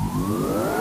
Whoa.